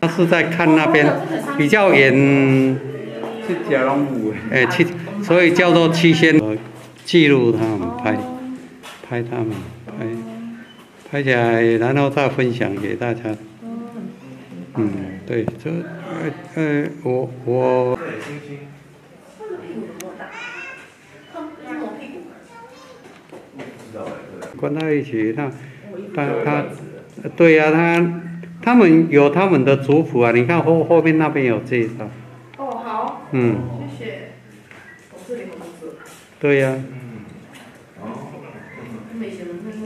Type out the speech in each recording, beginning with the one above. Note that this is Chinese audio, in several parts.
他是在看那边比较远，去甲龙湖。哎，去，所以叫做七仙，记录他们拍，拍他们拍，拍起来，然后再分享给大家。嗯，对，这呃呃，我我。关在一起，那他他，对呀，他他们有他们的族谱啊，你看后后面那边有介绍。哦，好。嗯。谢谢。我是。对呀。哦。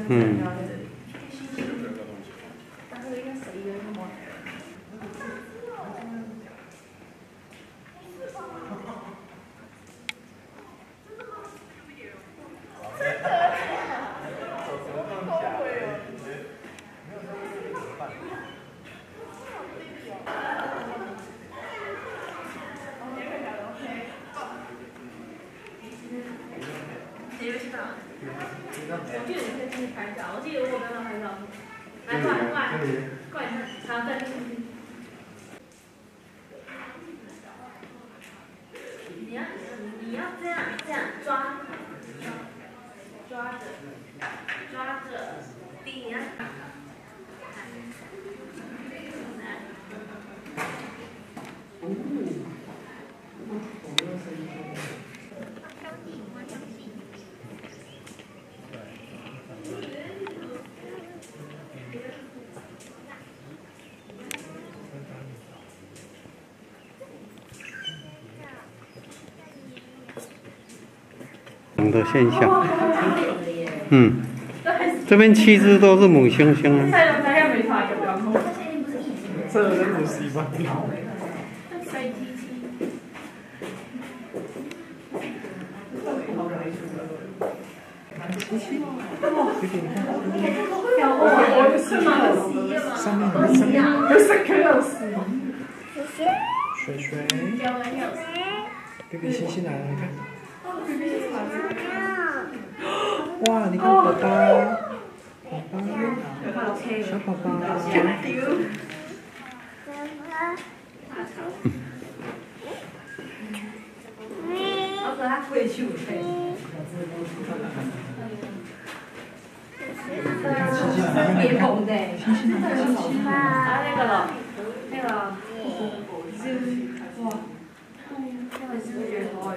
嗯。就你可以进去拍照，我记得我刚刚拍照。来，过来，过来，过来，好，再进去。你要，你要这样，这样抓，抓着，的现象，嗯，这边七只都是母猩猩啊。这。水水，给给星星来了，你看。哇，你看宝宝，宝宝，小宝宝，我说他会去不去？别拱的，啊那个了，那个，哇，那个是不是觉得好好